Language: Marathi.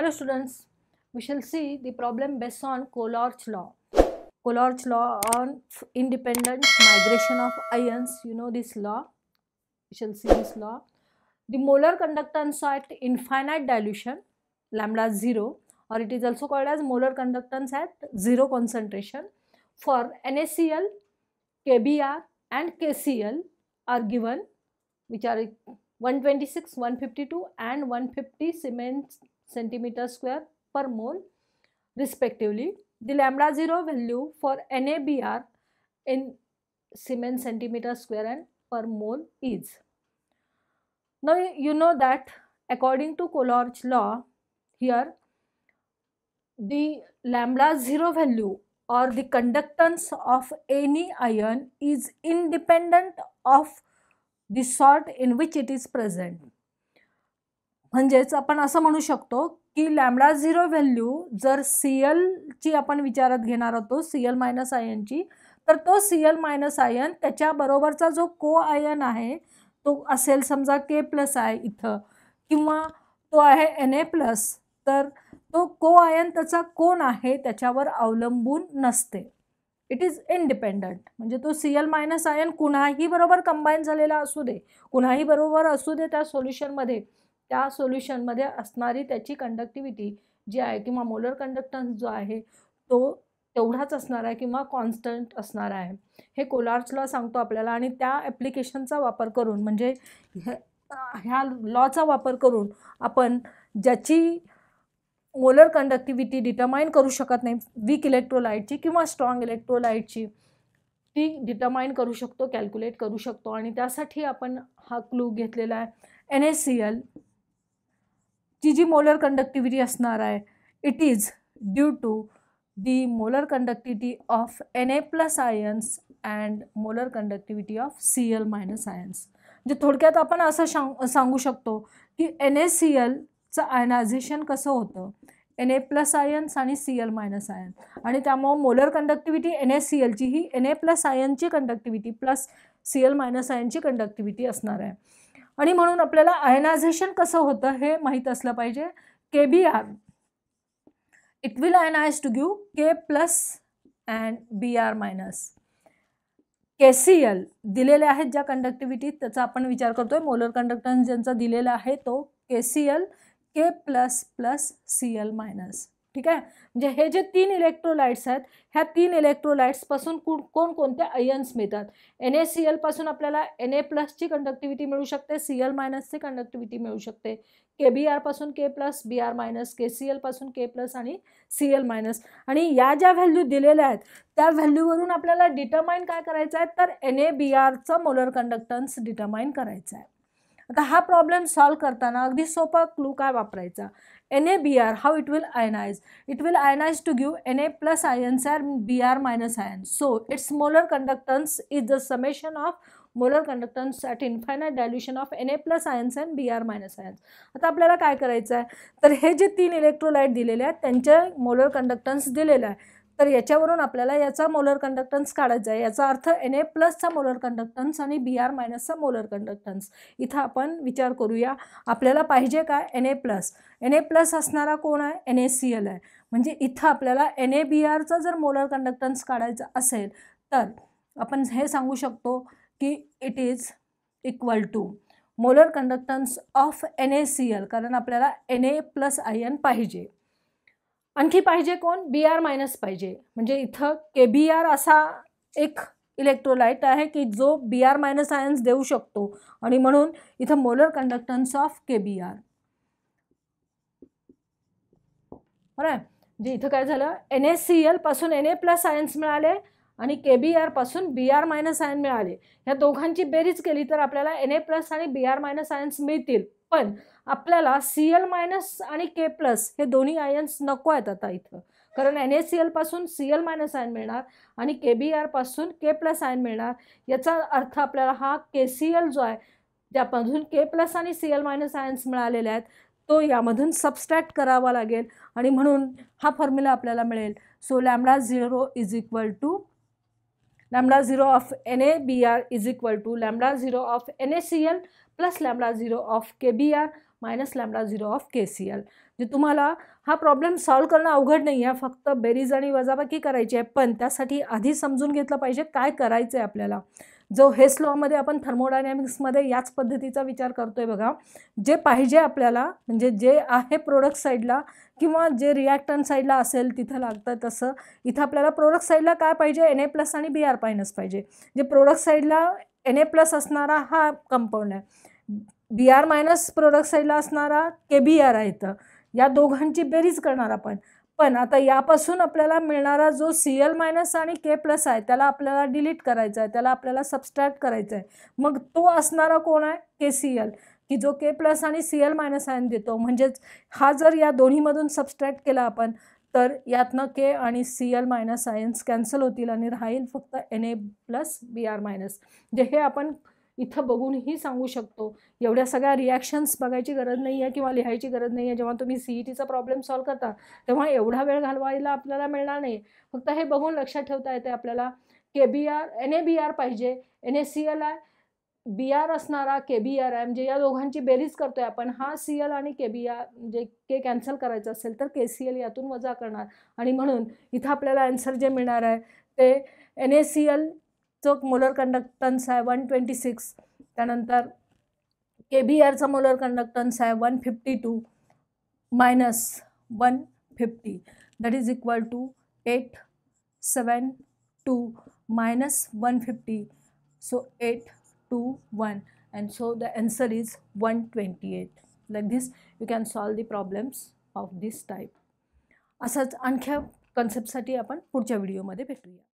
Hello students, we shall see the problem based on Collard's law. Collard's law on independent migration of ions. You know this law. We shall see this law. The molar conductance at infinite dilution, lambda 0, or it is also called as molar conductance at zero concentration for NaCl, KBr, and KCl are given, which are 126, 152, and 150 Siemens centimeter square per mole respectively. The lambda 0 value for NaBr in Siemens centimeter square and per mole is. Now you know that according to Collard's law, here the lambda 0 value or the conductance of any ion is independent of the salt in which it is present. म्हणजेच आपण असं म्हणू शकतो की लॅमडा झिरो व्हॅल्यू जर सी एलची आपण विचारात घेणार होतो सी एल मायनस आयनची तर तो सी एल मायनस आयन त्याच्याबरोबरचा जो को आयन आहे तो असेल समजा के प्लस आहे इथं किंवा तो आहे एन ए प्लस तर तो को आयन त्याचा कोण आहे त्याच्यावर अवलंबून नसते. इट इज इंडिपेंडंट म्हणजे तो सी एल मायनस आयन कुणाही बरोबर कंबाईन झालेला असू दे कुणाही बरोबर असू दे त्या सोल्युशनमध्ये त्या सोल्युशनमध्ये असणारी त्याची कंडक्टिव्हिटी जी आहे किंवा मोलर कंडक्टन्स जो आहे तो तेवढाच असणार आहे किंवा कॉन्स्टंट असणार आहे. हे कोलार्स लॉ सांगतो आपल्याला आणि त्या ॲप्लिकेशनचा वापर करून म्हणजे ह्या लॉचा वापर करून आपण ज्याची मोलर कंडक्टिव्हिटी डिटमाईन करू शकत नाही वीक इलेक्ट्रोलाईटची किंवा स्ट्रॉंग इलेक्ट्रोलाईटची ती डिटरमाइन करू शकतो कॅल्क्युलेट करू शकतो. आणि त्यासाठी आपण हा क्लू घेतलेला आहे एन एस सी एल ती जी मोलर कंडक्टिव्हिटी असणार आहे it is due to the molar conductivity of N A plus ions and molar conductivity of C L minus ions म्हणजे थोडक्यात आपण असं सांग सांगू शकतो की एन ए सी एलचं आयनायझेशन कसं होतं? एन ए प्लस आयन्स आणि सी एल मायनस आयन आणि त्यामुळं molar conductivity N A C एलची ही N A plus आयनची conductivity plus C L minus आयनची conductivity असणार आहे. आणि म्हणून आपल्याला आयनायझेशन कसं होतं हे माहीत असलं पाहिजे. K B R it will ionise to give K plus and B R minus K C L दिलेल्या आहेत ज्या कंडक्टिव्हिटीत त्याचा आपण विचार करतो आहे मोलर कंडक्टन्स ज्यांचा दिलेला आहे तो K C L K plus plus C L minus ठीक आहे? म्हणजे हे जे तीन इलेक्ट्रोलाइट्स आहेत ह्या तीन इलेक्ट्रोलाइट्सपासून कु कोणकोणत्या आयन्स मिळतात? एन ए सी एलपासून आपल्याला एन ए प्लसची कंडक्टिव्हिटी मिळू शकते सी एल मायनसची कंडक्टिव्हिटी मिळू शकते. K B आरपासून K plus B R minus K C एलपासून K plus आणि सी एल मायनस आणि या ज्या व्हॅल्यू दिलेल्या आहेत त्या व्हॅल्यूवरून आपल्याला डिटरमाइन काय करायचं आहे? तर एन ए बी आरचं मोलर कंडक्टन्स डिटरमाइन करायचं आहे. आता हा प्रॉब्लेम सॉल्व करताना अगदी सोपा क्लू काय वापरायचा? N A B R how it will ionise it will ionise to give N A plus ions R B R minus ion so its molar conductance is the summation of molar conductance at infinite dilution of N A plus ions and B R minus ions आता आपल्याला काय करायचं आहे तर हे जे तीन इलेक्ट्रोलाईट दिलेले आहेत त्यांचे मोलर कंडक्टन्स दिलेलं आहे. तर याच्यावरून आपल्याला याचा मोलर कंडक्टन्स काढायचा आहे याचा अर्थ एन ए प्लसचा मोलर कंडक्टन्स आणि बी आर मायनसचा मोलर कंडक्टन्स इथं आपण विचार करूया आपल्याला पाहिजे काय N A plus N A plus असणारा कोण आहे? एन ए सी एल आहे. म्हणजे इथं आपल्याला एन ए बी आरचा जर मोलर कंडक्टन्स काढायचा असेल तर आपण हे सांगू शकतो की it is equal to molar conductance of N A C L कारण आपल्याला N A plus I N पाहिजे. आणखी पाहिजे कोण? बी आर मायनस पाहिजे. म्हणजे इथं के बी आर असा एक इलेक्ट्रोलाइट आहे की जो बी आर मायनस आयन्स देऊ शकतो. आणि म्हणून इथं molar conductance of K B R बरं? म्हणजे इथं काय झालं? एन ए सी एलपासून एन ए प्लस आयन्स मिळाले आणि के बी आरपासून बी आर मायनस आयन मिळाले. ह्या दोघांची बेरीज केली तर आपल्याला एन ए प्लस आणि बी आर मायनस आयन्स मिळतील. पण आपल्याला सी एल मायनस आणि के प्लस हे दोन्ही आयन्स नको आहेत आता इथं. कारण एन ए सी एलपासून सी एल मायनस आयन मिळणार आणि के बी आरपासून के प्लस आयन मिळणार. याचा अर्थ आपल्याला हा के सी एल जो आहे ज्यामधून के प्लस आणि सी एल मायनस आयन्स मिळालेले आहेत तो यामधून सबस्ट्रॅक्ट करावा लागेल आणि म्हणून हा फॉर्म्युला आपल्याला मिळेल. So lambda zero is equal to lambda zero of N A B R is equal to lambda zero of N A C L plus lambda zero of K B R minus lambda zero of K C L जे तुम्हाला हा प्रॉब्लेम सॉल्व करणं अवघड नाही आहे फक्त बेरीज आणि वजाबाकी करायची आहे पण त्यासाठी आधी समजून घेतलं पाहिजे काय करायचं आहे आपल्याला. जो हेस लॉमध्ये आपण थर्मोडायनॅमिक्समध्ये याच पद्धतीचा विचार करतो आहे बघा. जे पाहिजे आपल्याला म्हणजे जे आहे प्रोडक्ट साईडला किंवा जे रिॲक्टन साईडला असेल तिथं लागतं तसं. इथं आपल्याला प्रोडक्ट साईडला काय पाहिजे? एन ए प्लस आणि बी आर मायनस पाहिजे. जे प्रोडक्ट साईडला एन ए प्लस असणारा हा कंपाऊंड आहे. बी आर मायनस प्रोडक्ट साईडला असणारा के बी आर आहे इथं. या दोघांची बेरीज करणार आपण. पण आता यापासून आपल्याला मिळणारा जो सी एल मायनस आणि के प्लस आहे त्याला आपल्याला डिलीट करायचा आहे त्याला आपल्याला सबस्ट्रॅक्ट करायचा आहे मग तो असणारा कोण आहे? के सी एल की जो के प्लस आणि सी एल मायनस आयन देतो. म्हणजेच हा जर या दोन्हीमधून सबस्ट्रॅक्ट केला आपण तर यातनं के आणि C L minus ions cancel होतील आणि राहील फक्त N A plus B R minus जे हे आपण इथं बघूनही सांगू शकतो. एवढ्या सगळ्या रिॲक्शन्स बघायची गरज नाही आहे किंवा लिहायची गरज नाही आहे जेव्हा तुम्ही सी ई टीचा प्रॉब्लेम सॉल्व करता तेव्हा एवढा वेळ घालवायला आपल्याला मिळणार नाही. फक्त हे बघून लक्षात ठेवता येते आपल्याला. K B R N A B R पाहिजे. एन ए सी एल आहे. बी आर असणारा के बी आर आहे. म्हणजे या दोघांची बेरीज करतोय आपण. हा सी एल आणि के बी आर म्हणजे के कॅन्सल करायचं असेल तर के सी एल यातून वजा करणार. आणि म्हणून इथं आपल्याला आन्सर जे मिळणार आहे ते एन ए सी एल चोक मोलर कंडक्टन्स आहे वन ट्वेंटी सिक्स त्यानंतर के बी आरचा मोलर कंडक्टन्स आहे one fifty two minus one fifty that is equal to eight seven two minus one fifty so eight two one and so the answer is one twenty eight like this you can solve the problems of this type असंच आणख्या कन्सेप्टसाठी आपण पुढच्या व्हिडिओमध्ये भेटूया.